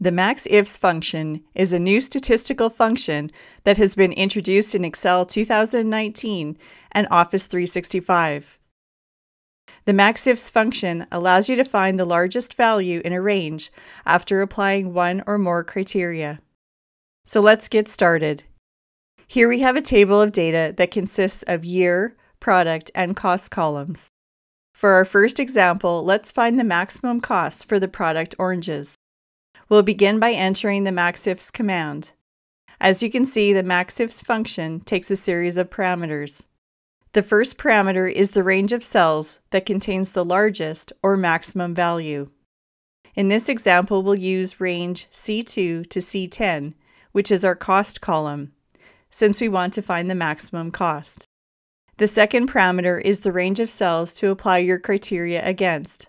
The maxifs function is a new statistical function that has been introduced in Excel 2019 and Office 365. The maxifs function allows you to find the largest value in a range after applying one or more criteria. So let's get started. Here we have a table of data that consists of year, product, and cost columns. For our first example, let's find the maximum cost for the product oranges. We'll begin by entering the maxifs command. As you can see, the maxifs function takes a series of parameters. The first parameter is the range of cells that contains the largest or maximum value. In this example, we'll use range C2 to C10, which is our cost column, since we want to find the maximum cost. The second parameter is the range of cells to apply your criteria against.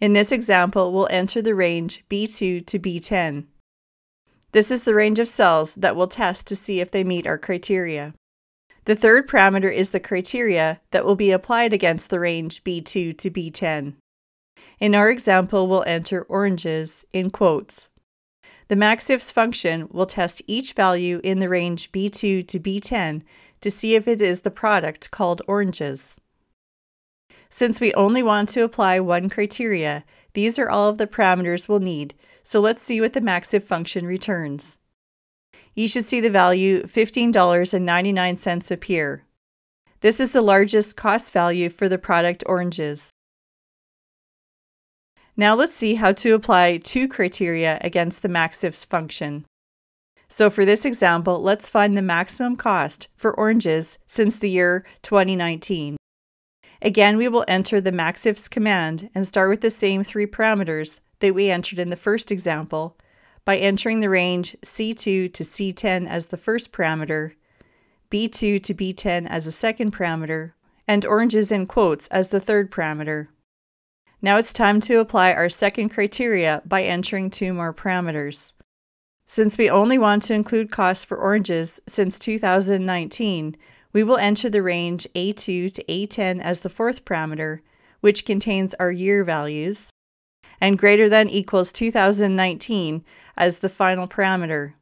In this example, we'll enter the range B2 to B10. This is the range of cells that we'll test to see if they meet our criteria. The third parameter is the criteria that will be applied against the range B2 to B10. In our example, we'll enter oranges in quotes. The maxifs function will test each value in the range B2 to B10 to see if it is the product called oranges. Since we only want to apply one criteria, these are all of the parameters we'll need, so let's see what the maxif function returns you should see the value $15.99 appear. This is the largest cost value for the product oranges. Now let's see how to apply two criteria against the maxifs function. So for this example, let's find the maximum cost for oranges since the year 2019. Again, we will enter the maxifs command and start with the same three parameters that we entered in the first example, by entering the range C2 to C10 as the first parameter, B2 to B10 as a second parameter, and oranges in quotes as the third parameter. Now it's time to apply our second criteria by entering two more parameters. Since we only want to include costs for oranges since 2019, we will enter the range A2 to A10 as the fourth parameter, which contains our year values, and greater than equals 2019 as the final parameter.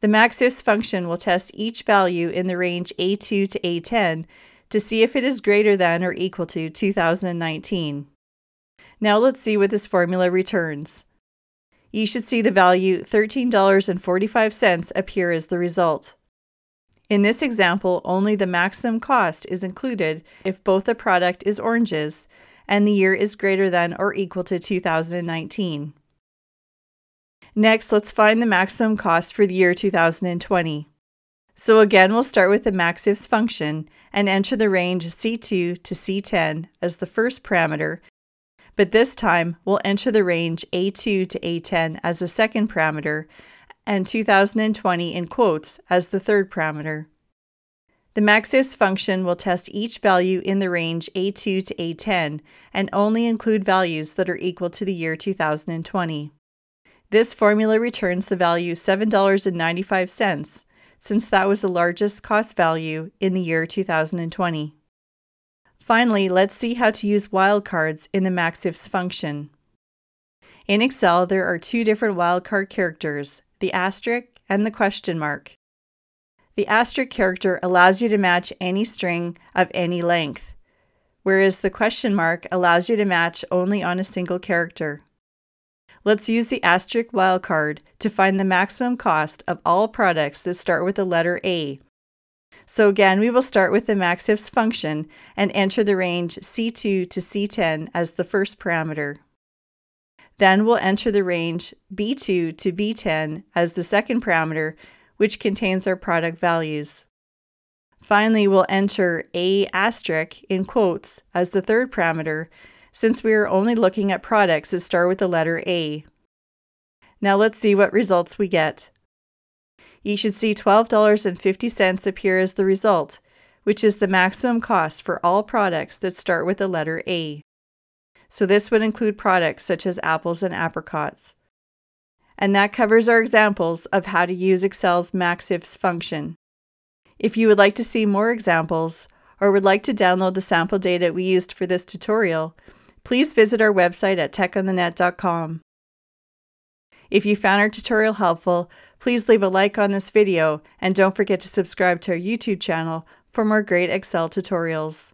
The maxifs function will test each value in the range A2 to A10 to see if it is greater than or equal to 2019. Now let's see what this formula returns. You should see the value $13.45 appear as the result. In this example, only the maximum cost is included if both the product is oranges and the year is greater than or equal to 2019. Next, let's find the maximum cost for the year 2020. So again, we'll start with the maxifs function and enter the range C2 to C10 as the first parameter, but this time we'll enter the range A2 to A10 as the second parameter and 2020 in quotes as the third parameter. The maxifs function will test each value in the range A2 to A10 and only include values that are equal to the year 2020. This formula returns the value $7.95, since that was the largest cost value in the year 2020. Finally, let's see how to use wildcards in the maxifs function. In Excel, there are two different wildcard characters, the asterisk and the question mark. The asterisk character allows you to match any string of any length, whereas the question mark allows you to match only on a single character. Let's use the asterisk wildcard to find the maximum cost of all products that start with the letter A. So again, we will start with the maxifs function and enter the range C2 to C10 as the first parameter. Then we'll enter the range B2 to B10 as the second parameter, which contains our product values. Finally, we'll enter A asterisk in quotes as the third parameter since we are only looking at products that start with the letter A. Now let's see what results we get. You should see $12.50 appear as the result, which is the maximum cost for all products that start with the letter A. So this would include products such as apples and apricots. And that covers our examples of how to use Excel's maxifs function. If you would like to see more examples, or would like to download the sample data we used for this tutorial, please visit our website at techonthenet.com. If you found our tutorial helpful, please leave a like on this video and don't forget to subscribe to our YouTube channel for more great Excel tutorials.